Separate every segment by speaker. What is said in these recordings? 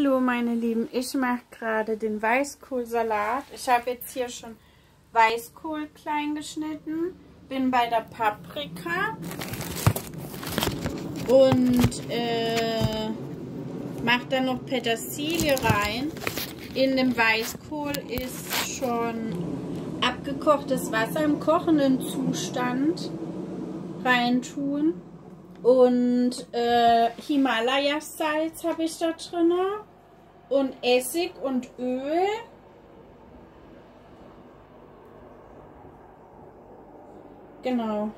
Speaker 1: Hallo meine Lieben, ich mache gerade den Weißkohlsalat. Ich habe jetzt hier schon Weißkohl klein geschnitten, bin bei der Paprika und äh, mache dann noch Petersilie rein. In dem Weißkohl ist schon abgekochtes Wasser im kochenden Zustand reintun. Und äh, Himalaya-Salz habe ich da drin. Und Essig und Öl. Genau.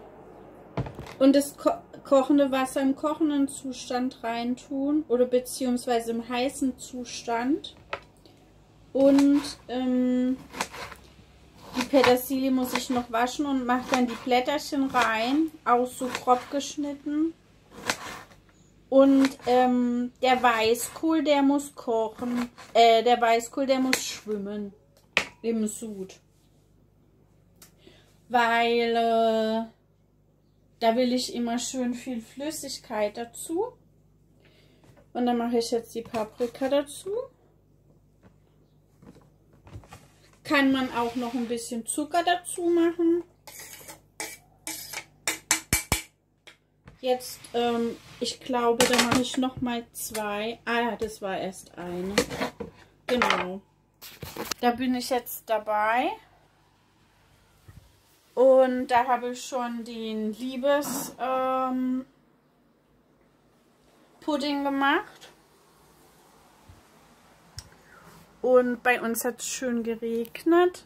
Speaker 1: Und das ko kochende Wasser im kochenden Zustand reintun. Oder beziehungsweise im heißen Zustand. Und ähm, die Petersilie muss ich noch waschen und mache dann die Blätterchen rein, auch so grob geschnitten. Und ähm, der Weißkohl, der muss kochen. Äh, der Weißkohl, der muss schwimmen im Sud. Weil äh, da will ich immer schön viel Flüssigkeit dazu. Und dann mache ich jetzt die Paprika dazu. Kann man auch noch ein bisschen Zucker dazu machen. Jetzt, ähm, ich glaube, da mache ich noch mal zwei. Ah ja, das war erst eine. Genau. Da bin ich jetzt dabei. Und da habe ich schon den Liebes ähm, gemacht. Und bei uns hat es schön geregnet.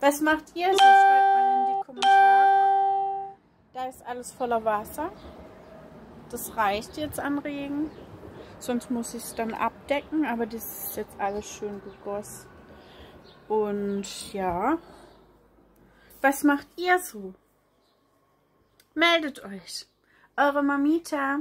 Speaker 1: Was macht ihr so? Schreibt mal in die Kommentare. Da ist alles voller Wasser. Das reicht jetzt an Regen. Sonst muss ich es dann abdecken. Aber das ist jetzt alles schön gegossen. Und ja. Was macht ihr so? Meldet euch. Eure Mamita.